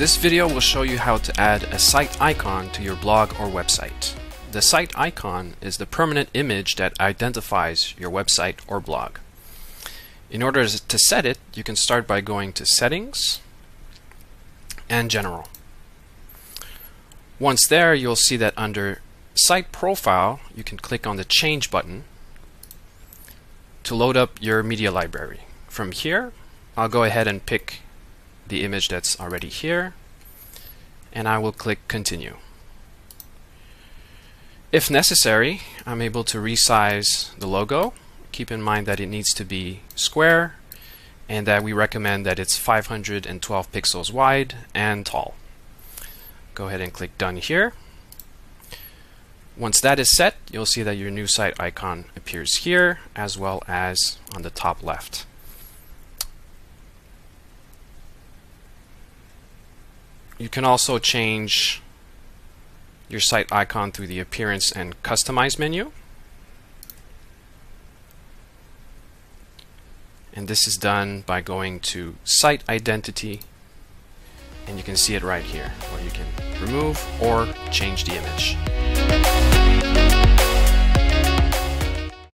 This video will show you how to add a site icon to your blog or website. The site icon is the permanent image that identifies your website or blog. In order to set it, you can start by going to Settings and General. Once there, you'll see that under Site Profile, you can click on the Change button to load up your media library. From here, I'll go ahead and pick the image that's already here and I will click continue. If necessary, I'm able to resize the logo. Keep in mind that it needs to be square and that we recommend that it's 512 pixels wide and tall. Go ahead and click done here. Once that is set, you'll see that your new site icon appears here as well as on the top left. You can also change your site icon through the Appearance and Customize menu. And this is done by going to Site Identity and you can see it right here where you can remove or change the image.